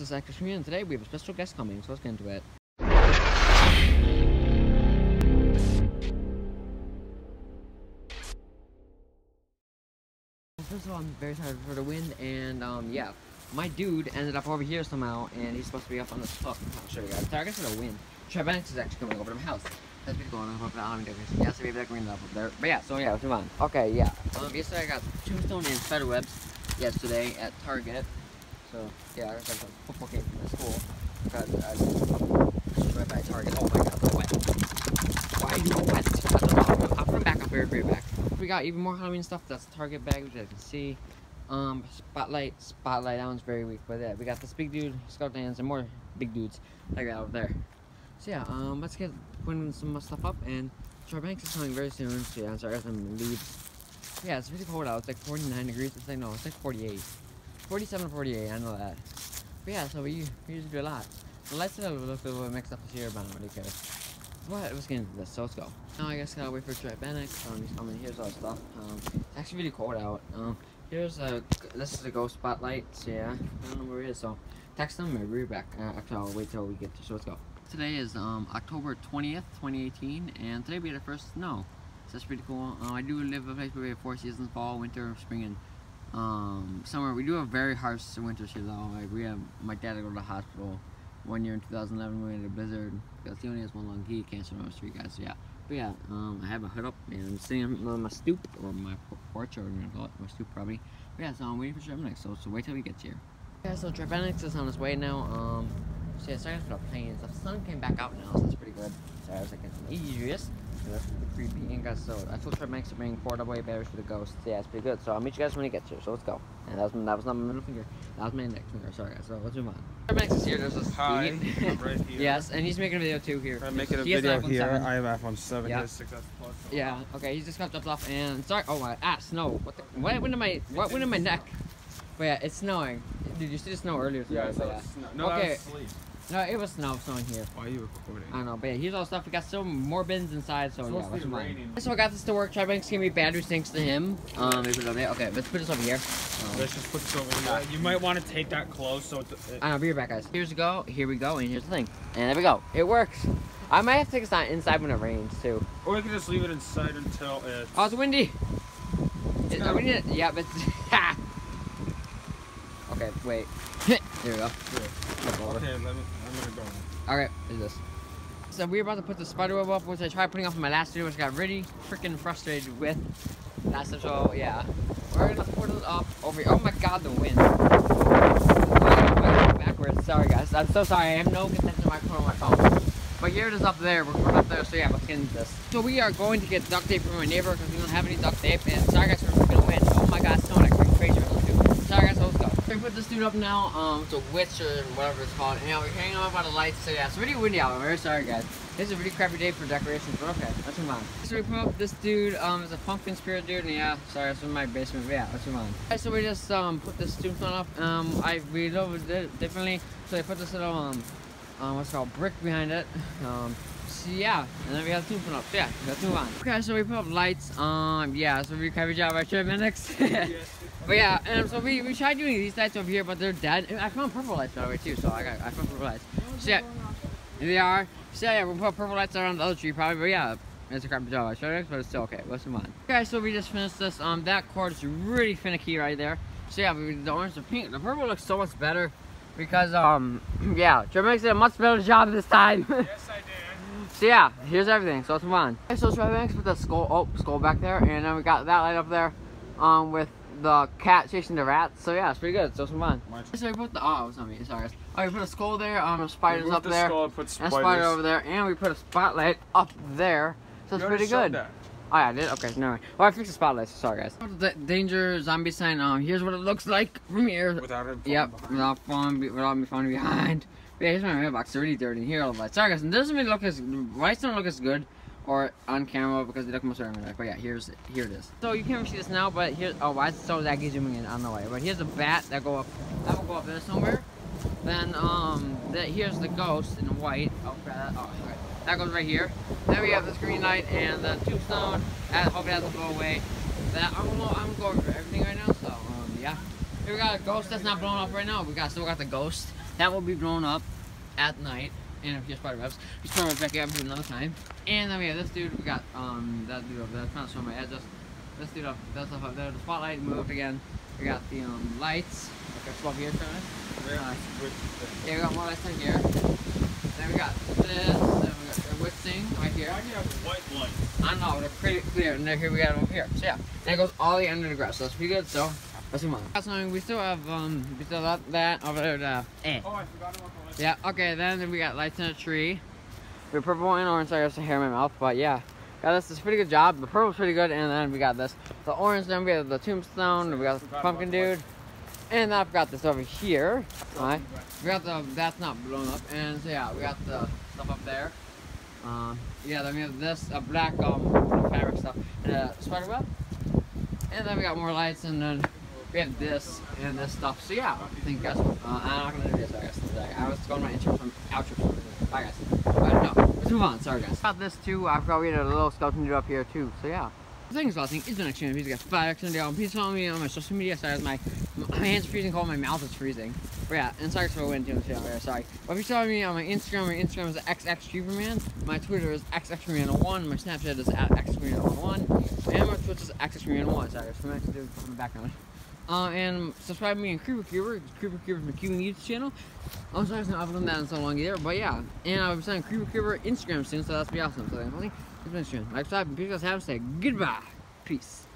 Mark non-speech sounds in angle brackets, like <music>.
this is Actors Community, and today we have a special guest coming, so let's get into it. First of all, I'm very sorry for the wind, and um, yeah, my dude ended up over here somehow, and he's supposed to be up on this top. I'll show you guys. Sorry, I guess for the wind. Tribenix is actually coming over to my house. That's pretty. I'm gonna put that on decoration. Yeah, so maybe that green up there. But yeah, so yeah, let's move on. Okay, yeah. Um, yesterday I got tombstone and spider webs yesterday at Target. So yeah, I got some football game from the school. Uh, right by Target. Oh my god, wet. Why are you wet? I don't know. Put them back up back. We got even more Halloween stuff. That's the Target bag, which I can see. Um, spotlight, spotlight. That one's very weak, but yeah, we got this big dude, skeletons, and more big dudes like that over there. So yeah, um, let's get putting some stuff up, and Charbanks is coming very soon. So yeah, sorry, I got some leaves. Yeah, it's really cold out. It's like 49 degrees. It's like no, it's like 48, 47 48. I know that. But yeah, so we, we used to do a lot. The lights are a little mixed up this year, but I don't really care. But let's get into this. So let's go. Now I guess I gotta wait for Tribenix. Um, he's coming. Here's all the stuff. Um, it's actually really cold out. Um, here's a this is the ghost spotlight. So yeah, I don't know where he is. So text him. Maybe we're back. Uh, actually, I'll wait till we get to. So let's go. Today is um, October 20th, 2018, and today we had our first snow. So that's pretty cool. Uh, I do live in a place where we have four seasons: fall, winter, spring, and um, summer. We do have very harsh winters here, though. Like we have my dad to go to the hospital one year in 2011 we had a blizzard because he only has one lung. He cancer on three guys. So yeah. But yeah, um, I have my hood up and I'm sitting on my stoop or my porch or whatever you call it, my stoop probably. But yeah, so I'm waiting for Tribenix. So so wait till he gets here. Yeah, so Tribenix is on his way now. Um, so yeah, sorry for the pain. The sun came back out now, so that's pretty good. Sorry, I was like, it's easiest. So that's creepy. And guys, so I told Tribenix to bring four double A batteries for the ghost. So yeah, it's pretty good. So I'll meet you guys when he gets here. So let's go. And that was that was not my middle finger. That was my index finger. Sorry guys. So let's move on. Tribenix is here. There's this Hi. I'm right <laughs> here. yes, and he's making a video too here. I'm making a He video here. 7. I have iPhone 7. Yeah. Yeah. 6S Plus. so- Yeah. Okay. He's just got dropped off, and sorry. Oh my ah snow. What the? What went in my? What went in my neck? But yeah, it's snowing. Did you see the snow earlier today? Yeah, So, so it's not- no, Okay. No, it was snow snowing here. Why are you recording? I don't know, but yeah, here's all the stuff. We got still more bins inside, so It's yeah, supposed let's to be move on. raining. So I got this to work. Tribenix gave me batteries thanks to him. Um, let put it over there. Okay, let's put this over here. Um, Let's just put this over here. You might want to take that close so it, it, I know, be right back, guys. Here's the go. Here we go, and here's the thing. And there we go. It works. I might have to take this on inside when it rains too. or you can just leave it inside until it's. Oh, it's windy. Are we need Yeah, but. <laughs> okay, wait. <laughs> there we go. Flip. Okay, let me. I'm gonna go. Alright, is this. So we're about to put the spider web up, which I tried putting up in my last video, which I got really freaking frustrated with. That's the so yeah. We're gonna put it up over here. Oh my god, the wind. Backwards. Sorry guys. I'm so sorry. I have no connection microphone on my phone. But here it is up there. We're putting it up there. So yeah, let's get into this. So we are going to get duct tape from my neighbor because we don't have any duct tape. And sorry guys for the wind. Oh my god, it's snowing like crazy right now too. Sorry guys, so. We put this dude up now. Um, it's a witch or whatever it's called. And we're hanging on by the lights. So yeah, it's really windy out. I'm very sorry guys. This is a really crappy day for decorations, but okay, let's move on. So we put up this dude, um, is a pumpkin spirit dude, and yeah, sorry, it's in my basement, but yeah, let's move on. Alright, so we just, um, put this tombstone up, um, I, we love it differently, so I put this little, um, um, what's called, brick behind it, um, so yeah, and then we have the tombstone up, so yeah, let's move on. Okay, so we put up lights, um, yeah, so we crappy job by Tribenix. But yeah, and so we, we tried doing these lights over here, but they're dead. And I found purple lights by the way too, so I got I found purple lights. So yeah, they are. So yeah, we'll put purple lights around the other tree probably, but yeah, it's a crappy job I showed it, but it's still okay. Let's move on. Okay, so we just finished this. Um, that cord is really finicky right there. So yeah, we, the orange, the pink, the purple looks so much better because um, <clears throat> yeah, Tremax did a much better job this time. <laughs> Yes, I did. So yeah, here's everything. So let's move on. Okay, so Tribenix with the skull, oh, skull back there, and then we got that light up there, um, with the cat chasing the rats. So yeah, it's pretty good. So let's move So we put the oh, it's not me. Sorry. guys. Oh, we put a skull there. Um, spiders Remove up the there, skull and put and a spiders. spider over there, and we put a spotlight up there. So it's You pretty good. that. Oh yeah, I did. Okay, so no. Well, I fixed the spotlight. So sorry guys. The danger zombie sign. Um, here's what it looks like from here. Without him. falling Yep, behind. without falling, without me falling behind. But <laughs> yeah, here's my mailbox. It's really dirty. Here, all the lights. Sorry, guys. It doesn't really look as lights don't look as good or on camera because they look most around But yeah, here's here it is. So you can't see this now, but here. Oh, why is so laggy zooming in? Don't know why. But here's a bat that go up. That will go up there somewhere. Then um, that here's the ghost in white. Oh, crap. Oh, okay. That goes right here. Then we have this green light and the tombstone. I hope it doesn't go away. That I'm going over everything right now. So um, yeah. Here we got a ghost that's not blowing up right now. We got still got the ghost That will be blown up at night. And if you spider webs, just throw it back up another time. And then we have this dude. We got um that dude over there. That's not showing my address. This dude up. That's up there. The spotlight moved again. We got the um lights. Okay, swap here, turn it. Uh. Yeah, we got more lights in here. Then we got this. Then we got the witch thing right here. Why do you have white lights? I know, they're pretty clear. And then here we got them over here. So yeah, and it goes all the way under the grass. So that's pretty good. So let's move on. That's something we still have. Um, we still got that over there. Eh. Oh, I forgot about the lights. Yeah. Okay. Then we got lights in a tree. We have purple and orange. Sorry, I have some hair in my mouth, but yeah. Got this. It's a pretty good job. The purple's pretty good, and then we got this. The orange. Then we got the tombstone. We got the pumpkin dude. And I've got this over here. Alright. We got the that's not blown up, and so yeah, we got the stuff up there. Um, yeah, then we have this a black um fabric stuff and a spider web, and then we got more lights, and then we have this and this stuff. So yeah, I think guys, uh, I'm not gonna do this. I guess today. I was going my intro from outro. for. Bye guys. But no, let's move on. Sorry guys. About this too, I forgot we had a little skeleton dude up here too. So yeah. The thing is, I think is the next channel. Please get five X in the Please follow me on my social media. Sorry, my my hands are freezing cold. My mouth is freezing. But yeah, and sorry for winning too much. Yeah, sorry. But if you follow me on my Instagram, my Instagram is xxcuberman. My Twitter is xxcuberman1. My Snapchat is at xcuberman1. And my Twitch is xxcuberman1. Sorry, for my from the background. Uh, and subscribe to me and Creeper Cuber. Creeper Cuber's my Cuban YouTube channel. I'm sorry, I haven't done that in so long either. But yeah, and I'll be saying Creeper Cuber Instagram soon, so that's be awesome. So, thankfully, it's been. Like, subscribe, and peace, guys. Have a say goodbye. Peace.